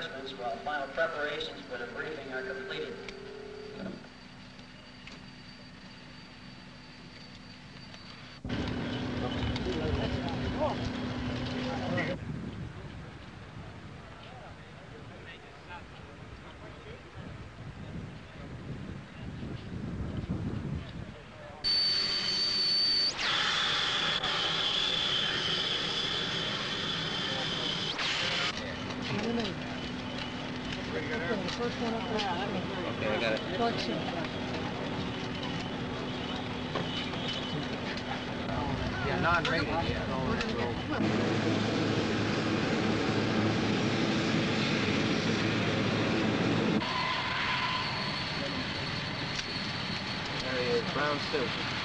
refreshments while final preparations for the briefing are completed. Thank you. Up there. Okay, I got it. Yeah, non-rated, yeah. There he is, brown suit.